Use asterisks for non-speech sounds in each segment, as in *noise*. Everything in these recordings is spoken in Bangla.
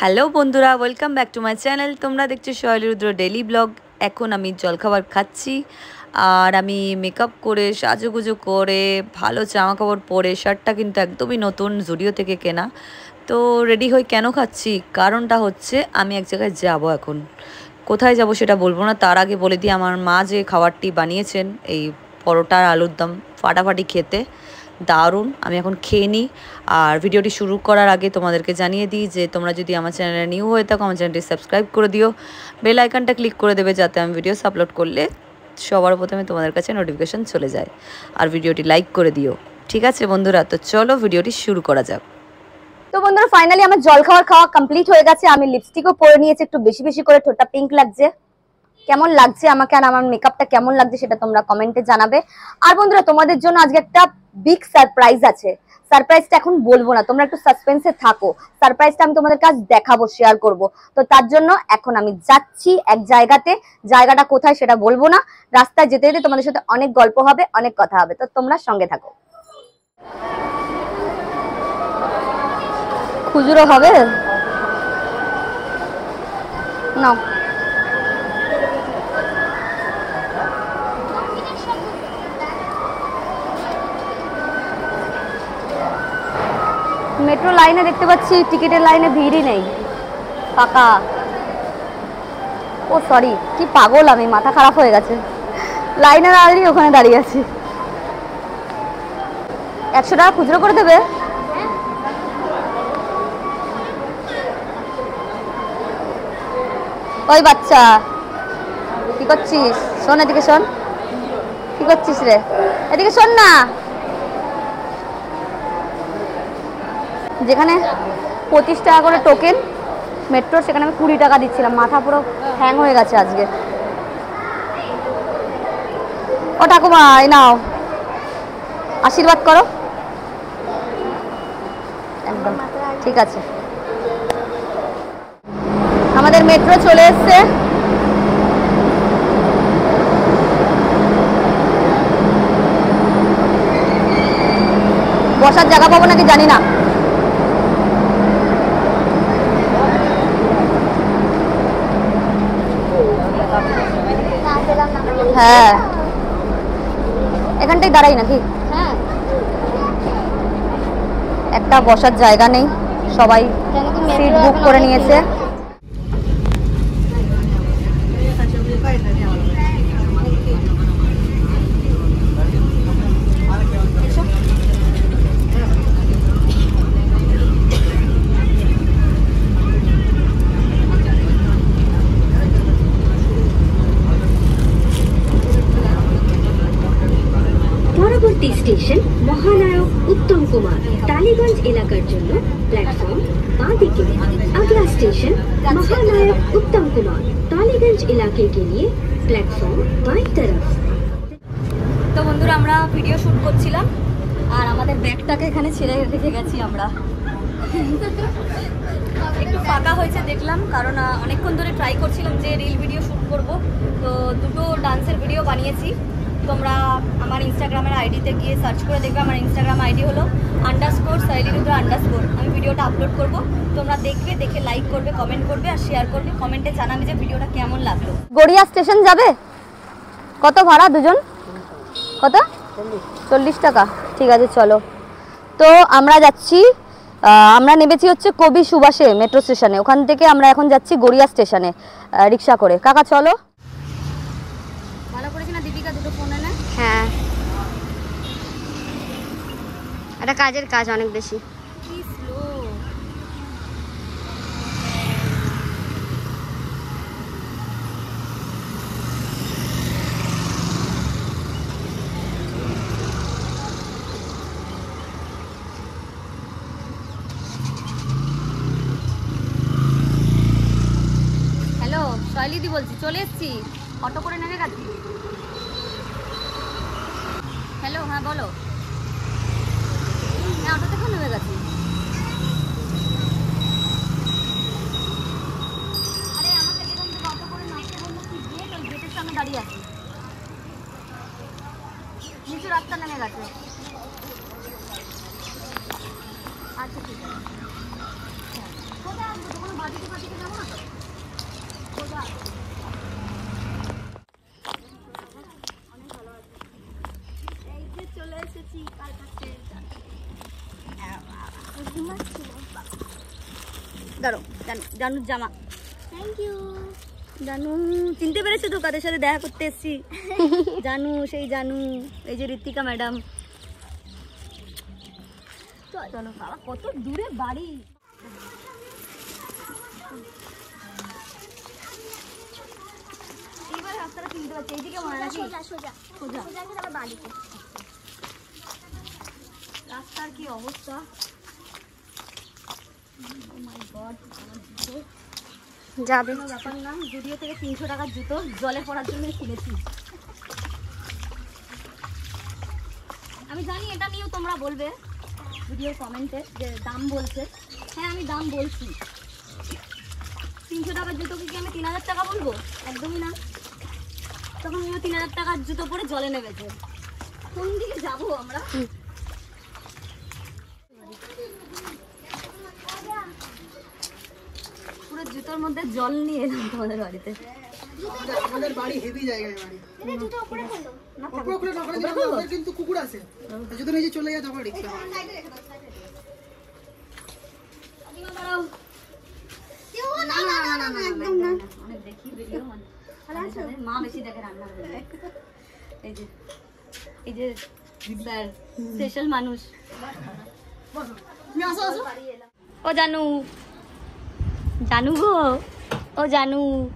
হ্যালো বন্ধুরা welcome back to my channel তোমরা দেখছ শৈলী রুদ্র ডেলি ব্লগ এখন আমি জলখাবার খাচ্ছি, আর আমি মেকআপ করে, সাজুগুজু করে, ভালো জামা কাপড় পরে শার্টটা কিন্তু একদমই নতুন জুডিও থেকে কেনা। তো রেডি হয়ে কেন খাচ্ছি? কারণটা হচ্ছে আমি এক জায়গায় যাব এখন। কোথায় যাব সেটা বলব না, তার আগে বলে দিই, আমার মা যে খাবারটি বানিয়েছেন, এই পরোটার আলুর দম, ফাটাফাটি খেতে দারুণ। আমি এখন খেয়ে নিই। আর ভিডিওটি শুরু করার আগে তোমাদেরকে জানিয়ে দিই যে, তোমরা যদি আমার চ্যানেলে নিউ হয়ে থাকো, আমার চ্যানেলটি সাবস্ক্রাইব করে দিও। বেল আইকনটা ক্লিক করে দেবে যাতে আমি ভিডিওস আপলোড করলে সবার প্রথমে তোমাদের কাছে নোটিফিকেশান চলে যায়। আর ভিডিওটি লাইক করে দিও। ঠিক আছে বন্ধুরা, তো চলো ভিডিওটি শুরু করা যাক। তো বন্ধুরা ফাইনালি আমার জল খাওয়ার খাওয়া কমপ্লিট হয়ে গেছে। আমি লিপস্টিকও পরে নিয়েছি। একটু বেশি বেশি করে ঠোঁটটা পিঙ্ক লাগছে। কেমন লাগছে আমাকে আর আমার মেকআপটা কেমন লাগছে সেটা তোমরা কমেন্টে জানাবে। আর বন্ধুরা, তোমাদের জন্য আজকে একটা বিগ সারপ্রাইজ আছে। সারপ্রাইজটা এখন বলব না, তোমরা একটু সাসপেন্সে থাকো। সারপ্রাইজটা আমি তোমাদের কাছে দেখাবো শেয়ার করব। তো তার জন্য এখন আমি যাচ্ছি এক জায়গাতে। জায়গাটা কোথায় সেটা বলব না। রাস্তায় যেতে যেতে তোমাদের সাথে অনেক গল্প হবে, অনেক কথা হবে। তো তোমরা সঙ্গে থাকো। খুচরো হবে? নাও মেট্রো লাইনে দেখতে পাচ্ছি, টিকিটের লাইনে ভিড়ই নেই। ফাঁকা ও সরি কি পাগল আমি, মাথা খারাপ হয়ে গেছে। লাইনে দাঁড়িয়ে ওখানে দাঁড়িয়ে আছি। একশো টাকা খুচরো করে দেবে? ওই বাচ্চা, কি করছিস? শোন এদিকে শোন। কি করছিস রে? এদিকে শোন না। যেখানে পঁচিশ টাকা করে টোকেন মেট্রোর সেখানে আমি কুড়ি টাকা দিচ্ছিলাম। মাথা পুরো হ্যাং হয়ে গেছে আজকে। ও ঠাকুমা, এই নাও। আশীর্বাদ করো। একদম, ঠিক আছে। আমাদের মেট্রো চলে এসছে। বসার জায়গা পাবো নাকি জানি না। হ্যাঁ। এখানটাই দাঁড়াই নাকি? একটা বসার জায়গা নেই। সবাই সিট বুক করে নিয়েছে। স্টেশন মহানায়ক উত্তম কুমার, টালিগঞ্জ এলাকার জন্য প্ল্যাটফর্ম বাঁ দিকে আগলা স্টেশন মহানায়ক উত্তম কুমার, টালিগঞ্জ এলাকে গিয়ে প্ল্যাটফর্ম বাই তরফ। তো বন্ধুরা, আমরা ভিডিও শুট করছিলাম, আর আমাদের ব্যাগটাকে এখানে ছেড়ে রেখে গেছি আমরা। একটু ফাঁকা হয়েছে দেখলাম, কারণ অনেকক্ষণ ধরে ট্রাই করছিলাম যে রিল ভিডিও শুট করব। তো দুটো ডান্সের ভিডিও বানিয়েছি। তোমরা আমার ইনস্টাগ্রামের আইডিতে গিয়ে সার্চ করে দেখবে, আমার ইনস্টাগ্রাম আইডি হলো আন্ডারস্কোর সাইলিরুদ্র আন্ডারস্কোর আমি ভিডিওটা আপলোড করব। তোমরা দেখবে, দেখে লাইক করবে কমেন্ট করবে আর শেয়ার করবে। কমেন্টে জানাবে যে ভিডিওটা কেমন লাগল। গড়িয়া স্টেশন যাবে? কত ভাড়া দুজন? কত? চল্লিশ টাকা। ঠিক আছে, চলো। তো আমরা যাচ্ছি আমরা নেমেছি হচ্ছে কবি সুভাষে মেট্রো স্টেশনে ওখান থেকে আমরা এখন যাচ্ছি গড়িয়া স্টেশনে রিক্সা করে। কাকা, চলো। ভালো করেছি না, দীপিকা দুটো ফোন এনে হ্যাঁ এটা কাজের কাজ অনেক বেশি। শৈলিদি বলছি, চলে এসছি? অটো করে নেমে গেছি হ্যালো হ্যাঁ বলো। হ্যাঁ অটো থেকে নেমে গেছি আরে আমাকে এখান থেকে অটো করে নামতে বলল কি গেট ওই গেটের সামনে দাঁড়িয়ে আছি নিচু রাস্তা নেমে গেছে আচ্ছা ঠিক আছে কোথায় আসব? দোকানে বাড়ি জানু জানুর জামা। থ্যাংক ইউ জানু চিনতে পেরেছ তো কাদের সাথে দেখা করতে এসেছি? *laughs* জানু সেই জানু এই যে ঋতিকা ম্যাডাম। চলো বাবা কত দূরে বাড়ি। এইবার রাস্তাটা চিনতে পারছি এইদিকে সোজা সোজা সোজা। সোজা। বাড়িতে রাস্তার কি অবস্থা Oh my God, আমার জুতো। যাবে। ব্যাপার না জুডিও থেকে তিনশো টাকার জুতো জলে পড়ার জন্য কিনেছি। আমি জানি এটা নিয়েও তোমরা বলবে ভিডিও কমেন্টে যে দাম বলছে। হ্যাঁ আমি দাম বলছি। তিনশো টাকার জুতো কি আমি তিন হাজার টাকা বলব? একদমই না। তখন তিন হাজার টাকার জুতো পরে জলে নেমেছে। কোন দিকে যাব আমরা পুরো জুতোর মধ্যে জল নিয়ে এলাম তোমাদের বাড়িতে। আমাদের বাড়ি হেভি জায়গায় বাড়ি। কিন্তু কুকুর আছে। যদি নিজে চলে যায় তখন রিক্সা মা বেশি দেখে রান্না করে। এই যে এই যে স্যার স্পেশাল মানুষ। ও জানু। জানু গো? ও জানু।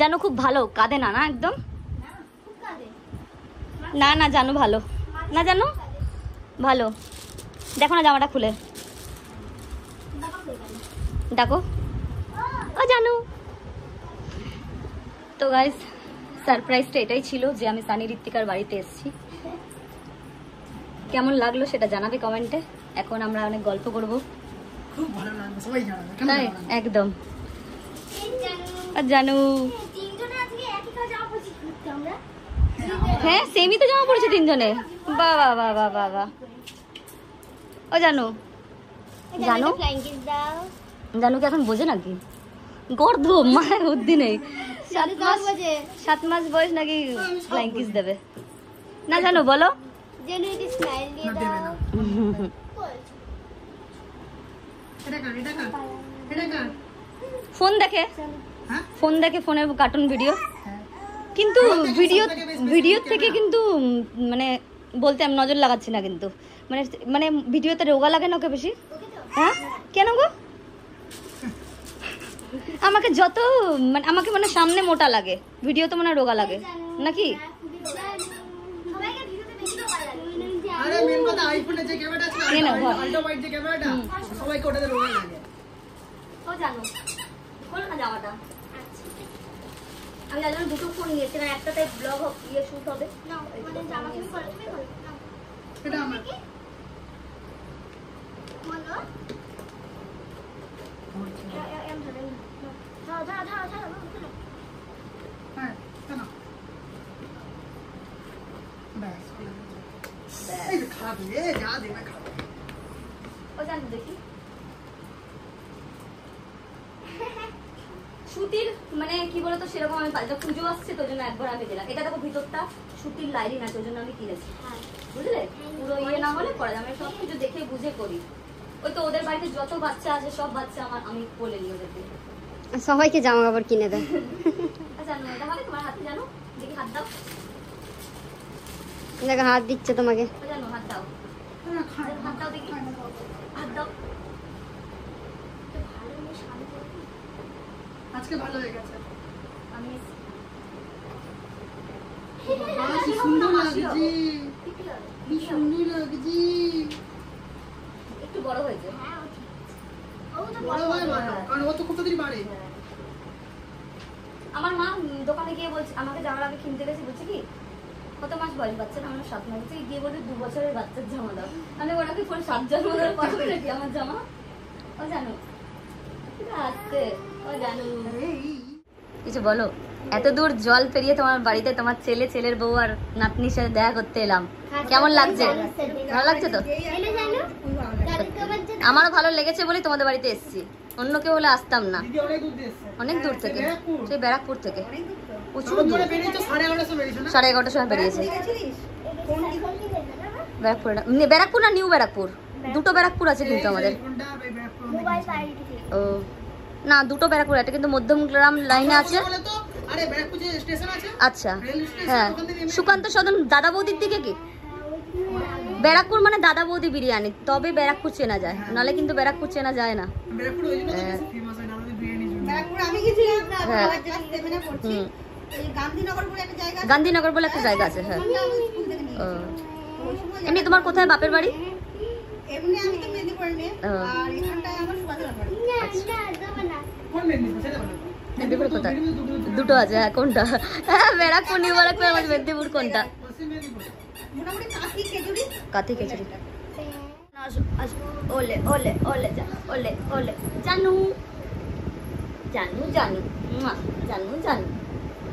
জানু খুব ভালো, কাঁদে না না একদম? না না, জানু ভালো। না, জানু? ভালো। দেখো না জামাটা খুলে। ডাকো। ও জানু। তো গাইস সারপ্রাইজটা এটাই ছিল যে আমি সানি ঋত্বিকার বাড়িতে এসেছি। কেমন লাগল সেটা জানাবে কমেন্টে এখন আমরা অনেক গল্প করব। খুব ভালো লাগবে সবাই জানাবে তাই? একদম। আর জানু? তিনজনে আজকে একই কাজ অপোজিট করতে আমরা। হ্যাঁ সেমই তো জামা পড়েছে তিনজনে। বাহ বাহ বাহ ও জানু? জানো ফ্লাইং জানু কি এখন বোঝে নাকি? গর্ধ মায়ের বুদ্ধি নেই। সাত মাস সাত মাস বয়স নাকি ফ্লাইং কিস দেবে। না জানো বলো। স্মাইল দিয়ে দাও *laughs* না। এটা কার এটা কার এটা কার ফোন দেখে। হ্যাঁ? ফোন দেখে ফোনের কার্টুন ভিডিও হ্যাঁ। কিন্তু ভিডিও থেকে ভিডিও থেকে কিন্তু মানে বলতে আমি নজর লাগাচ্ছি না কিন্তু। মানে মানে ভিডিওতে রোগা লাগে না ওকে বেশি? হ্যাঁ? কেন গো? আমাকে যত মানে আমাকে মানে সামনে মোটা লাগে। ভিডিও তো মানে রোগা লাগে। নাকি সবাইকে ভিডিওতে বেশি ভালো লাগে আরে মেন কথা আইফোনের যে ক্যামেরাটা আছে নে না, যে ক্যামেরাটা লাগে ও জানো খোলো না আমি জানি দুটো ফোন নিয়েছি না একটাতে ব্লগ ইয়ে শুট হবে। নাও মানে জামা তুমি করো তুমি করো এটা আমার। বলো এ- এ- এম ধরে নাও ধরো ধরো ধরো ধরো হ্যাঁ কেন ব্যাস এই যে খাবে এ যা দেবে খাবে ও জানো দেখি। সুতির মানে কি বলতো সেরকম আমি পাই পুজো আসছে তো জন্য একবার আমি দিলাম এটা দেখো ভিতরটা সুতির লাইনিং আছে ওই জন্য আমি কিনেছি। হ্যাঁ। বুঝলে? পুরো ইয়ে না হলে পরে আমি সব কিছু দেখে বুঝে করি। ওই তো ওদের বাড়িতে যত বাচ্চা আছে সব বাচ্চা আমার আমি বলে নিই ওদেরকে। সবাইকে জামা কাপড় কিনে দেয় আচ্ছা জানো এটা হবে তোমার হাতে জানো? দেখি হাত দাও। দেখো হাত দিচ্ছে তোমাকে। জানো হাত দাও। হ্যাঁ, আজকে ভালো হয়ে গেছে। আমি সুন্দর লাগছে। কি সুন্দর লাগছে। একটু বড় হয়েছে বড় হয় ভালো কারণ ও তো খুব তাড়াতাড়ি বাড়ে। আমার মা দোকানে গিয়ে বলছে আমাকে যাওয়ার আগে কিনতে গেছে বলছে কি কত মাস বয়স বাচ্চা না আমার সাত মাস গিয়ে বলছে দু বছরের বাচ্চার জামা দাও। আমি ওনাকে পরে সাত জন্ম নাকি আমার জামা? ও জানো। আসছে ও জানো। কিছু বলো এত দূর জল পেরিয়ে তোমার বাড়িতে তোমার ছেলে ছেলের বউ আর নাতনির সাথে দেখা করতে এলাম। কেমন লাগছে? ভালো লাগছে। তো? আমারও ভালো লেগেছে বলেই তোমাদের বাড়িতে এসেছি। অন্য কেউ হলে আসতাম না। অনেক দূর অনেক দূর থেকে। সেই ব্যারাকপুর থেকে। সাড়ে এগারোটার সময় বেরিয়েছে ব্যারাকপুর ব্যারাকপুর না নিউ ব্যারাকপুর? দুটো ব্যারাকপুর আছে কিন্তু আমাদের। ও না দুটো ব্যারাকপুর একটা কিন্তু মধ্যমগ্রাম লাইনে আছে। আচ্ছা হ্যাঁ। সুকান্ত সদন দাদা বৌদির দিকে কি? ব্যারাকপুর মানে দাদা বৌদি বিরিয়ানি তবে ব্যারাকপুর চেনা যায়। নাহলে কিন্তু ব্যারাকপুর চেনা যায় না। হ্যাঁ। আমি গান্ধীনগর বলে একটা জায়গা আছে। হ্যাঁ। এমনি তোমার কোথায় বাপের বাড়ি? আচ্ছা। দুটো আছে হ্যাঁ কোনটা? হ্যাঁ ব্যারাকপুর নিউ ব্যারাকপুর মেদিনীপুর কোনটা? কাতি খেচুড়ি ওলে ওলে ওলে ওলে ওলে। জানু। জানু জানু। জানু জানু।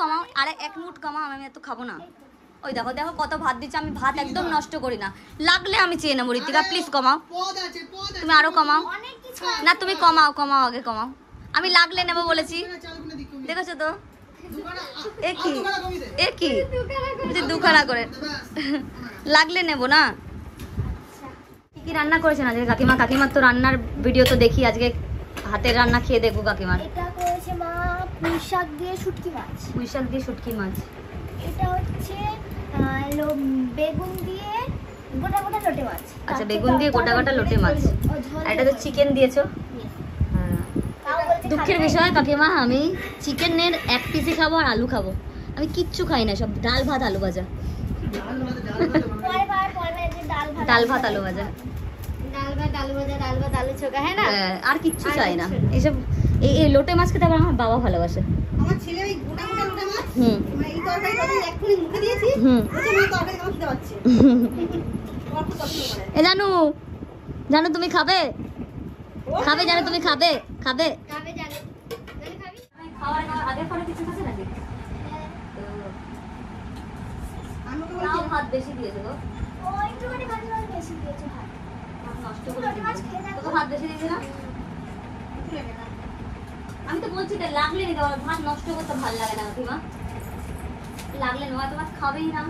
কমাও আরে এক মুঠ কমাও আমি এত খাব না। ওই দেখো দেখো কত ভাত দিচ্ছে আমি ভাত একদম নষ্ট করি না। লাগলে আমি চেয়ে নেব ঋতিকা প্লিজ কমাও। তুমি আরও কমাও। না তুমি কমাও কমাও আগে কমাও। আমি লাগলে নেব বলেছি। দেখেছ তো? দুখানা? এ কি? দুখানা কমিয়ে দে। এ কি? যে দুখানা করে। লাগলে নেব না? কি কি রান্না করেছেন আজকে কাকিমা? কাকিমার তো রান্নার ভিডিও তো দেখি আজকে হাতের রান্না খেয়ে দেখব কাকিমার। পুঁই শাক দিয়ে শুটকি মাছ। পুঁই শাক দিয়ে শুটকি মাছ। এটা হচ্ছে বেগুন দিয়ে গোটা গোটা লোটে মাছ। আচ্ছা বেগুন দিয়ে গোটা গোটা লোটে মাছ। আর এটা তো চিকেন দিয়েছ? হ্যাঁ। দুঃখের বিষয় কাকিমা আমি চিকেনের এক পিসই খাব আর আলু খাব। আমি কিচ্ছু খাই না সব ডাল ভাত আলু ভাজা। ডাল ভাত ডাল ভাত পরে বার পরে যে ডাল ভাত ডাল ভাত আলু ভাজা। ডাল ভাত আলু ভাজা ডাল ভাত আলু চোখা হ্যাঁ না? হ্যাঁ, আর কিচ্ছু চাই না। এইসব এই এই লোটে মাছ খেতে আবার আমার বাবা ভালোবাসে। আমার ছেলে ওই গোটা গোটা লোটা মাছ হুম। মানে এই তরকারি তখন এক্ষুনি মুখে দিয়েছি হুম। মা তরকারি আমার খেতে পাচ্ছি আমার খুব এ জানু জানু তুমি খাবে? খাবে জানো তুমি খাবে? খাবে? খাবে জানো। জানো খাবি? খাওয়ার আগে পরে কিছু খাচ্ছে নাকি? তাও ভাত বেশি দিয়েছে গো। ও একটুখানি মাছ মাছ বেশি দিয়েছে ভাত। ভাত নষ্ট করে মাছ ভাত বেশি দিয়েছে না। আমি তো বলছি তো লাগলে নি তোমার ভাত নষ্ট করতে ভালো লাগে না কাকিমা লাগলে নয় তোমার খাবেই না।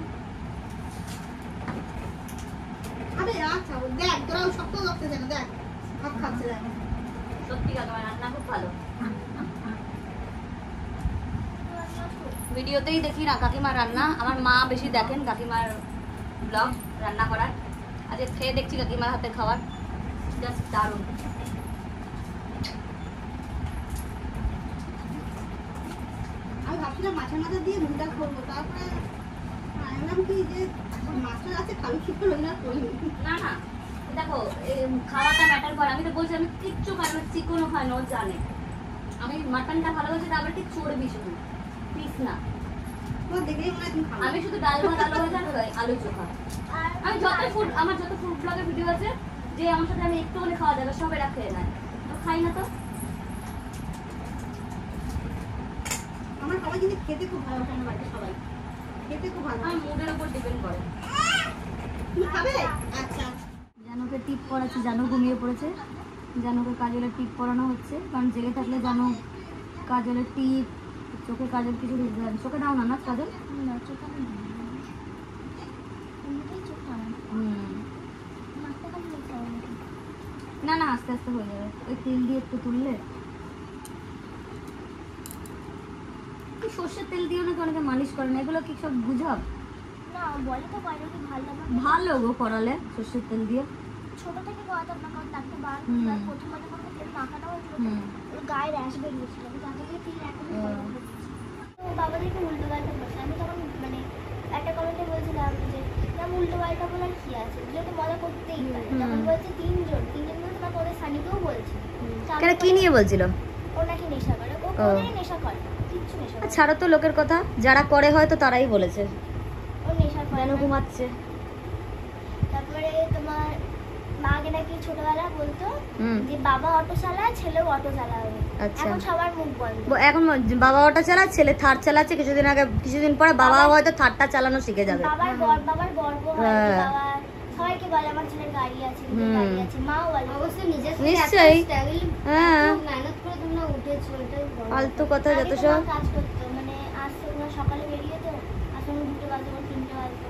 আরে আচ্ছা দেখ তোরা শক্ত লাগতে দেখ ভাত খাচ্ছে দেখ সত্যি কাকিমা রান্না খুব ভালো। ভিডিওতেই দেখি না কাকিমার রান্না আমার মা বেশি দেখেন কাকিমার ব্লগ রান্না করার। আজকে খেয়ে দেখছি কাকিমার হাতে খাবার জাস্ট দারুণ আমি ভাবছিলাম মাছের মাথা দিয়ে মুখটা করব তারপরে ভাবলাম কি যে মাছটা আছে আর করিনি না না দেখো খাওয়াটা ম্যাটার করে। আমি তো বলছি আমি কিচ্ছু খাই না চিকেনও খাই না ও জানে। আমি মাটনটা ভালোবাসি তারপরে ঠিক চর্বি শুধু পিস না। খাবে আমি শুধু ডাল ভাত আলু ভাজা আলু চোখা। আমি যত ফুড আমার যত ফুড ব্লগের ভিডিও আছে যে আমার সাথে আমি একটু খাওয়া যাবে সব এরা খেয়ে নেয়। তো খাই না তো? সবাই কিন্তু খেতে খুব আমার বাড়িতে সবাই। খেতে খুব ভালো আমার মুডের উপর ডিপেন্ড করে। তুমি খাবে? আচ্ছা। জানুকে টিপ পড়াচ্ছি জানু ঘুমিয়ে পড়েছে। জানুকে কাজলের টিপ পরানো হচ্ছে কারণ জেগে থাকলে জানু কাজলের টিপ চোখে কাজল কিছু চোখে দাও না না কাজল? না চোখ? না না আস্তে আস্তে হয়ে যাবে। ওই তেল দিয়ে একটু তুললে সর্ষের তেল দিয়ে নাকি অনেকে মালিশ করে না? এগুলো কি সব বুঝাব না বলে তো বাইরে কি ভালো ভালো গো করালে সর্ষের তেল দিয়ে। ছোট থেকে করাতাম না কারণ ডাক্তার বার হুম। বার প্রথমবার যখন তেল মাখানো হয়েছিল ওর গায়ে র্যাশ বেরিয়েছিল। আমি তার থেকে তেল এখনই ও। গরম হচ্ছে। তো বাবাদেরকে উল্টো বলছে। আমি তখন মানে একটা কমেন্টে বলছিলাম যে উল্টো বলার কি আছে? মজা করতেই পারে। হুম। তখন বলছে তিনজন। তিনজন বলতে তোমার ওদের সানিকেও বলছে। কি নিয়ে বলছিল? ও নাকি নেশা করে। ও ও। নেশা করে ছাড়ো তো লোকের কথা। যারা করে হয়তো তারাই বলেছে। ও নেশা করে যেন না। ঘুমাচ্ছে? তারপরে তোমার মা নাকি ছোটবেলা বলতো যে বাবা অটো চালায় ছেলেও অটো চালাবে আচ্ছা। এখন সবার মুখ বন্ধ। এখন বাবা চালা ছেলে থার্ড চালাচ্ছে কিছুদিন আগে কিছুদিন পরে বাবা হয়তো থার্ডটা চালানো শিখে যাবে। বাবার গর্ব বাবার গর্ব হয় হ্যাঁ। বাবা সবাইকে বলে আমার ছেলের গাড়ি আছে গাড়ি আছে মাও বলে। অবশ্যই নিজের নিশ্চয়ই। হ্যাঁ। মেহনত ফালতু কথা যত সব। কাজ করতো মানে আজ তো সকালে বেরিয়ে তো আজ দুটো বাজতো তিনটে বাজতো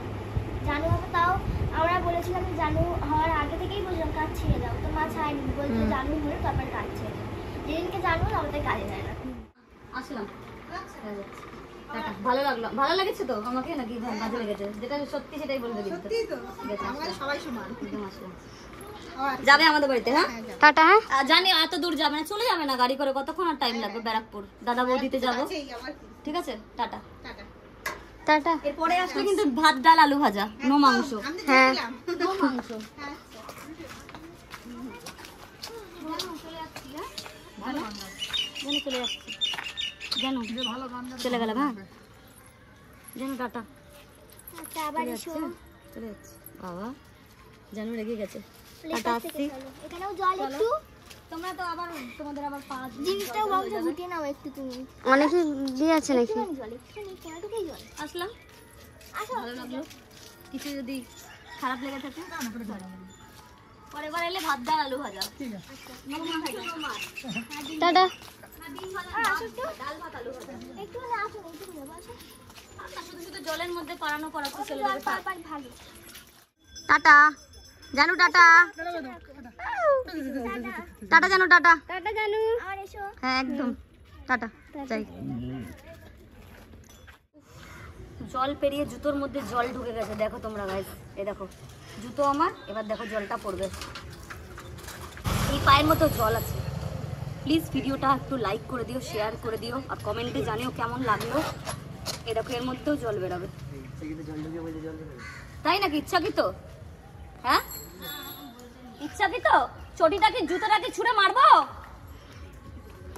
জানু হবে তাও আমরা বলেছিলাম যে জানু হওয়ার আগে থেকেই বলছিলাম কাজ ছেড়ে দাও। তো মা ছাড়েনি বলছে জানু হলে তারপর কাজ ছেড়ে দাও। যেদিনকে জানু আমাদের কাজে যায় না। আসলাম। ভালো লাগল। ভালো লেগেছে তো আমাকে? নাকি বাজে লেগেছে? যেটা সত্যি সেটাই বলতে দিবি। তো। তো। ঠিক আছে, সবাই সমান। একদম আসলাম। যাবে আমাদের বাড়িতে হ্যাঁ? হ্যাঁ, টাটা হ্যাঁ? আর জানি এত দূর যাবে না চলে যাবে না গাড়ি করে কতক্ষণ আর টাইম লাগবে ব্যারাকপুর? দাদা বৌদিতে যাব। আবার কি ঠিক আছে? টাটা। টাটা। টাটা। এরপরে আসলে কিন্তু ভাত ডাল আলু ভাজা নো মাংস। হ্যাঁ। নো মাংস। হ্যাঁ চলে যাচ্ছি। যেন। চলে গেল হ্যাঁ? যেন টাটা। আচ্ছা চলে যাচ্ছে। বাবা যেন রেগে গেছে। আসছি এখানেও জল একটু। তোমরা তো আবার তোমাদের আবার পাঁচ জিনিসটাও নাও একটু তুমি। অনেকে দিয়ে আছে নাকি? একটুখানি জল একটুখানি কোনোটুকুই জল। আসলাম। আসো। ভালো লাগল। কিছু যদি খারাপ লেগে থাকে পরের বার এলে ভাত ডাল আলু ভাজা। টাটা। জানু টাটা। টাটা জানু টাটা। টাটা জানু। হ্যাঁ একদম। টাটা যাই। জল পেরিয়ে জুতোর মধ্যে জল ঢুকে গেছে। দেখো তোমরা গাইস এই দেখো জুতো আমার এবার দেখো জলটা পড়বে। এই পায়ের মতো জল আছে। প্লিজ ভিডিওটা একটু লাইক করে দিও শেয়ার করে দিও আর কমেন্টে জানিও কেমন লাগল। এই দেখো এর মধ্যেও জল বেরোবে। তাই নাকি? ইচ্ছা কি তো হ্যাঁ? ইচ্ছা কি তো? চটিটা কি জুতোটা ছুঁড়ে মারবো?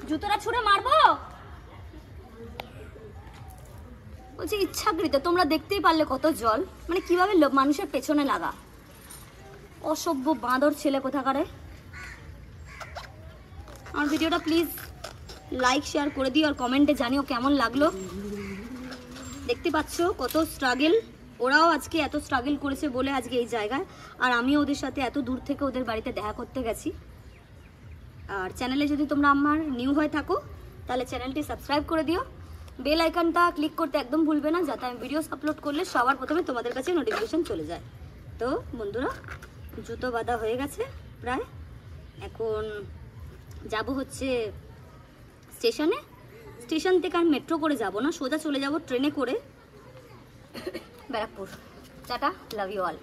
জুতোটা ছুঁড়ে মারবো? বলছি, ইচ্ছাকৃত, তোমরা দেখতেই পারলে কত জল। মানে কীভাবে মানুষের পেছনে লাগা। অসভ্য বাঁদর ছেলে কোথাকারে। আমার ভিডিওটা প্লিজ লাইক শেয়ার করে দিও আর কমেন্টে জানিও কেমন লাগল। দেখতে পাচ্ছ কত স্ট্রাগল ওরাও আজকে এত স্ট্রাগল করেছে বলে আজকে এই জায়গায়। আর আমিও ওদের সাথে এত দূর থেকে ওদের বাড়িতে দেখা করতে গেছি। আর চ্যানেলে যদি তোমরা আমার নিউ হয়ে থাকো, তাহলে চ্যানেলটি সাবস্ক্রাইব করে দিও। বেল আইকনটা ক্লিক করতে একদম ভুলবে না, যাতে আমি ভিডিওস আপলোড করলে সবার প্রথমে তোমাদের কাছে নোটিফিকেশান চলে যায়। তো বন্ধুরা, জুতো বাঁধা হয়ে গেছে প্রায়। এখন যাব হচ্ছে স্টেশনে। স্টেশন থেকে আর মেট্রো করে যাব না, সোজা চলে যাব ট্রেনে করে। Barrackpore tata love you all